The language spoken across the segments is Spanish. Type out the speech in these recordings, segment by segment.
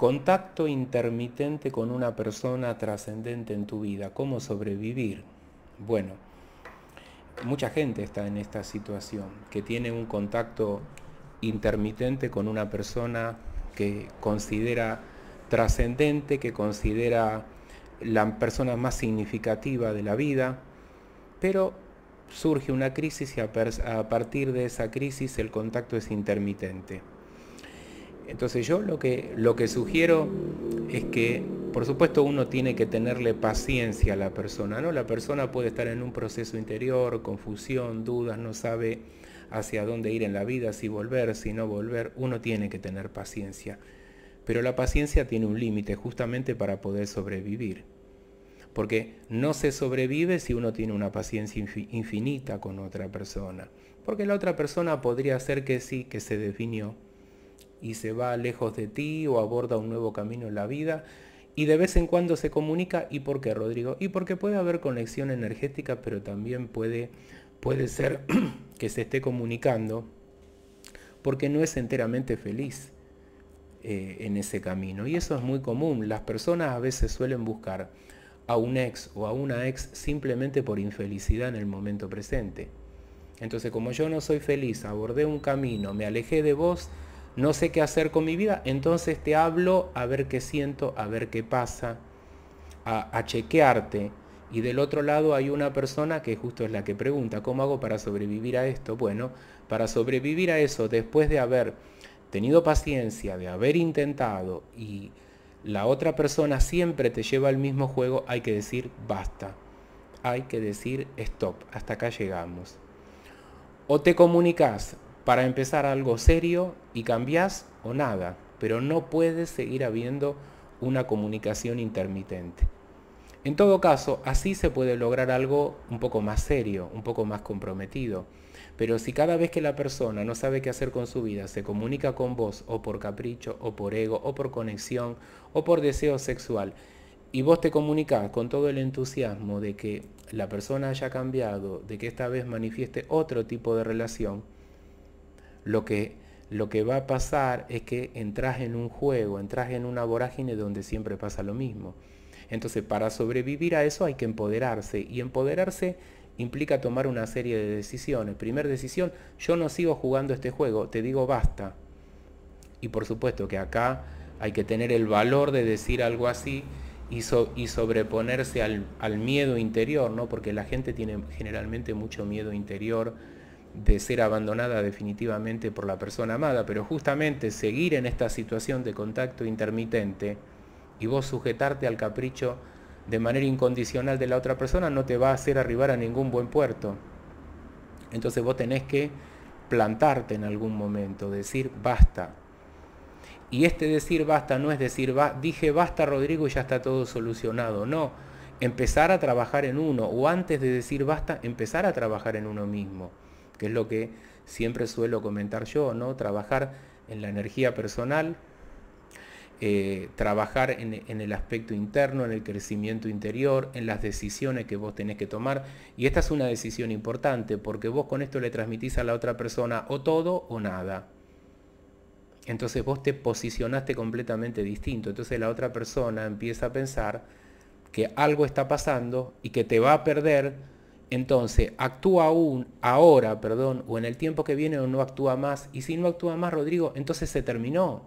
Contacto intermitente con una persona trascendente en tu vida. ¿Cómo sobrevivir? Bueno, mucha gente está en esta situación, que tiene un contacto intermitente con una persona que considera trascendente, que considera la persona más significativa de la vida, pero surge una crisis y a, partir de esa crisis el contacto es intermitente. Entonces yo lo que, lo que sugiero es que, por supuesto, uno tiene que tenerle paciencia a la persona, ¿no? La persona puede estar en un proceso interior, confusión, dudas, no sabe hacia dónde ir en la vida, si volver, si no volver, uno tiene que tener paciencia. Pero la paciencia tiene un límite justamente para poder sobrevivir. Porque no se sobrevive si uno tiene una paciencia infinita con otra persona. Porque la otra persona podría ser que sí, que se definió y se va lejos de ti o aborda un nuevo camino en la vida y de vez en cuando se comunica. ¿Y por qué, Rodrigo? Y porque puede haber conexión energética, pero también puede, puede ser que se esté comunicando porque no es enteramente feliz eh, en ese camino. Y eso es muy común. Las personas a veces suelen buscar a un ex o a una ex simplemente por infelicidad en el momento presente. Entonces, como yo no soy feliz, abordé un camino, me alejé de vos, no sé qué hacer con mi vida, entonces te hablo a ver qué siento, a ver qué pasa, a, chequearte. Y del otro lado hay una persona que justo es la que pregunta, ¿cómo hago para sobrevivir a esto? Bueno, para sobrevivir a eso, después de haber tenido paciencia, de haber intentado y la otra persona siempre te lleva al mismo juego, hay que decir basta. Hay que decir stop, hasta acá llegamos. O te comunicas para empezar algo serio y cambias o nada, pero no puede seguir habiendo una comunicación intermitente. En todo caso, así se puede lograr algo un poco más serio, un poco más comprometido. Pero si cada vez que la persona no sabe qué hacer con su vida, se comunica con vos o por capricho o por ego o por conexión o por deseo sexual, y vos te comunicas con todo el entusiasmo de que la persona haya cambiado, de que esta vez manifieste otro tipo de relación, lo que, lo que va a pasar es que entras en un juego, entras en una vorágine donde siempre pasa lo mismo. Entonces, para sobrevivir a eso hay que empoderarse y empoderarse implica tomar una serie de decisiones. Primer decisión, yo no sigo jugando este juego, te digo basta. Y por supuesto que acá hay que tener el valor de decir algo así y, y sobreponerse al, al, miedo interior, ¿no? porque la gente tiene generalmente mucho miedo interior de ser abandonada definitivamente por la persona amada, pero justamente seguir en esta situación de contacto intermitente y vos sujetarte al capricho de manera incondicional de la otra persona no te va a hacer arribar a ningún buen puerto. Entonces vos tenés que plantarte en algún momento, decir basta. Y este decir basta no es decir, dije basta Rodrigo y ya está todo solucionado. No, empezar a trabajar en uno o antes de decir basta, empezar a trabajar en uno mismo que es lo que siempre suelo comentar yo, ¿no? Trabajar en la energía personal, eh, trabajar en, en, el aspecto interno, en el crecimiento interior, en las decisiones que vos tenés que tomar. Y esta es una decisión importante porque vos con esto le transmitís a la otra persona o todo o nada. Entonces vos te posicionaste completamente distinto. Entonces la otra persona empieza a pensar que algo está pasando y que te va a perder entonces, actúa aún ahora, perdón, o en el tiempo que viene o no actúa más. Y si no actúa más, Rodrigo, entonces se terminó.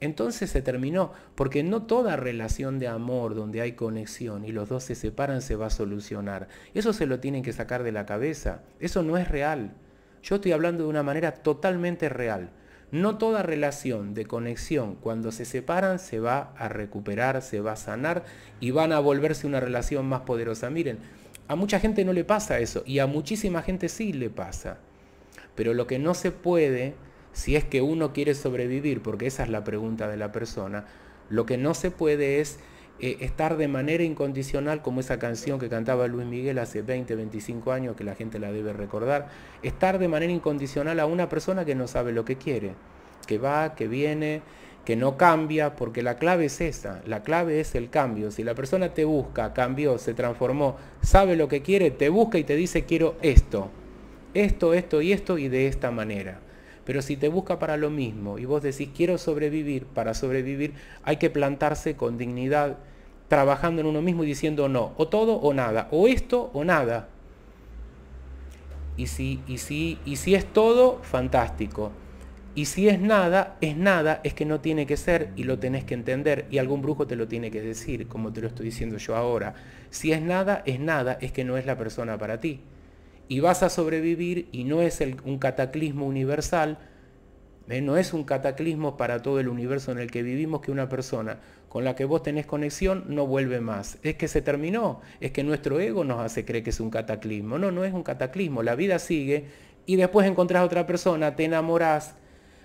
Entonces se terminó, porque no toda relación de amor donde hay conexión y los dos se separan se va a solucionar. Eso se lo tienen que sacar de la cabeza. Eso no es real. Yo estoy hablando de una manera totalmente real. No toda relación de conexión cuando se separan se va a recuperar, se va a sanar y van a volverse una relación más poderosa. Miren, a mucha gente no le pasa eso y a muchísima gente sí le pasa. Pero lo que no se puede, si es que uno quiere sobrevivir, porque esa es la pregunta de la persona, lo que no se puede es eh, estar de manera incondicional como esa canción que cantaba Luis Miguel hace 20, 25 años, que la gente la debe recordar, estar de manera incondicional a una persona que no sabe lo que quiere, que va, que viene, que no cambia, porque la clave es esa, la clave es el cambio. Si la persona te busca, cambió, se transformó, sabe lo que quiere, te busca y te dice quiero esto, esto, esto y esto y de esta manera. Pero si te busca para lo mismo y vos decís quiero sobrevivir, para sobrevivir hay que plantarse con dignidad, trabajando en uno mismo y diciendo no, o todo o nada, o esto o nada. Y si, y si, y si es todo, fantástico. Y si es nada, es nada, es que no tiene que ser y lo tenés que entender y algún brujo te lo tiene que decir, como te lo estoy diciendo yo ahora. Si es nada, es nada, es que no es la persona para ti. Y vas a sobrevivir y no es un cataclismo universal, ¿eh? no es un cataclismo para todo el universo en el que vivimos que una persona con la que vos tenés conexión no vuelve más. Es que se terminó, es que nuestro ego nos hace creer que es un cataclismo. No, no es un cataclismo, la vida sigue y después encontrás a otra persona, te enamorás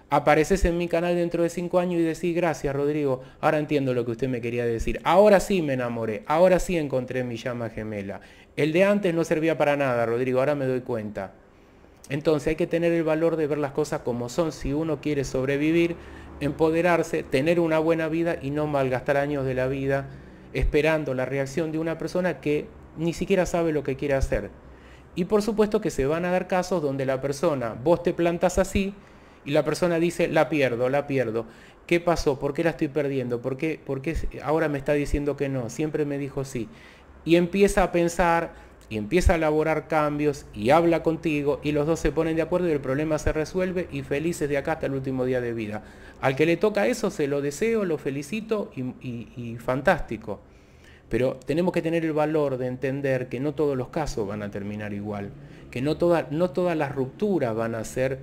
apareces en mi canal dentro de cinco años y decís, gracias Rodrigo, ahora entiendo lo que usted me quería decir. Ahora sí me enamoré, ahora sí encontré mi llama gemela. El de antes no servía para nada, Rodrigo, ahora me doy cuenta. Entonces hay que tener el valor de ver las cosas como son si uno quiere sobrevivir, empoderarse, tener una buena vida y no malgastar años de la vida esperando la reacción de una persona que ni siquiera sabe lo que quiere hacer. Y por supuesto que se van a dar casos donde la persona, vos te plantas así, y la persona dice, la pierdo, la pierdo. ¿Qué pasó? ¿Por qué la estoy perdiendo? ¿Por qué, ¿Por qué ahora me está diciendo que no? Siempre me dijo sí. Y empieza a pensar y empieza a elaborar cambios y habla contigo y los dos se ponen de acuerdo y el problema se resuelve y felices de acá hasta el último día de vida. Al que le toca eso se lo deseo, lo felicito y, fantástico. Pero tenemos que tener el valor de entender que no todos los casos van a terminar igual, que no, no todas las rupturas van a ser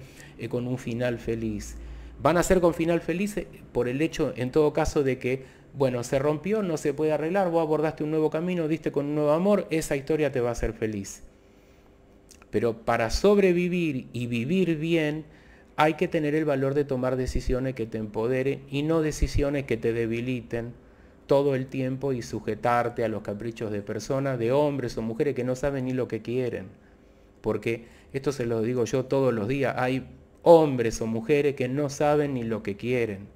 con un final feliz. Van a ser con final feliz eh, por el hecho, en todo caso, de que, bueno, se rompió, no se puede arreglar, vos abordaste un nuevo camino, diste con un nuevo amor, esa historia te va a hacer feliz. Pero para sobrevivir y vivir bien, hay que tener el valor de tomar decisiones que te empoderen y no decisiones que te debiliten todo el tiempo y sujetarte a los caprichos de personas, de hombres o mujeres que no saben ni lo que quieren. Porque esto se lo digo yo todos los días, hay hombres o mujeres que no saben ni lo que quieren.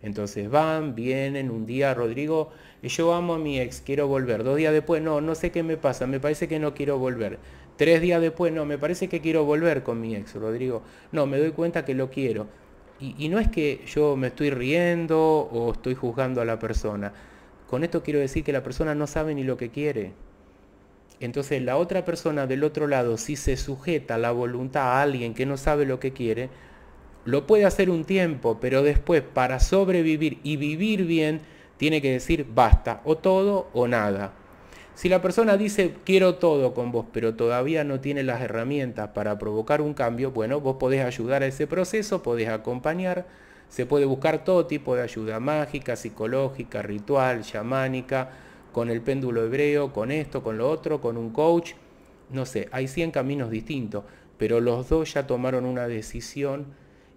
Entonces van, vienen, un día, Rodrigo, yo amo a mi ex, quiero volver. Dos días después, no, no sé qué me pasa, me parece que no quiero volver. Tres días después, no, me parece que quiero volver con mi ex, Rodrigo. No, me doy cuenta que lo quiero. Y, y no es que yo me estoy riendo o estoy juzgando a la persona. Con esto quiero decir que la persona no sabe ni lo que quiere. Entonces la otra persona del otro lado, si se sujeta la voluntad a alguien que no sabe lo que quiere, lo puede hacer un tiempo, pero después para sobrevivir y vivir bien, tiene que decir basta, o todo o nada. Si la persona dice quiero todo con vos, pero todavía no tiene las herramientas para provocar un cambio, bueno, vos podés ayudar a ese proceso, podés acompañar, se puede buscar todo tipo de ayuda mágica, psicológica, ritual, chamánica, con el péndulo hebreo, con esto, con lo otro, con un coach. No sé, hay 100 caminos distintos, pero los dos ya tomaron una decisión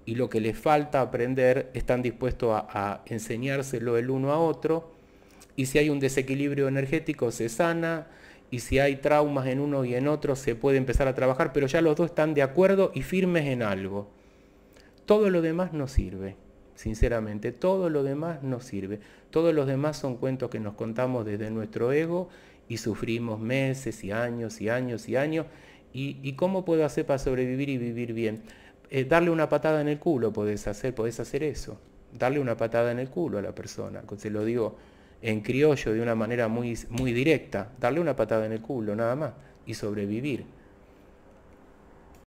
y lo que les falta aprender están dispuestos a, enseñárselo el uno a otro. Y si hay un desequilibrio energético se sana, y si hay traumas en uno y en otro se puede empezar a trabajar, pero ya los dos están de acuerdo y firmes en algo. Todo lo demás no sirve. Sinceramente, todo lo demás no sirve. Todos los demás son cuentos que nos contamos desde nuestro ego y sufrimos meses y años y años y años. ¿Y, cómo puedo hacer para sobrevivir y vivir bien? Eh, darle una patada en el culo podés hacer, podés hacer eso. Darle una patada en el culo a la persona. Se lo digo en criollo de una manera muy, muy directa. Darle una patada en el culo, nada más. Y sobrevivir.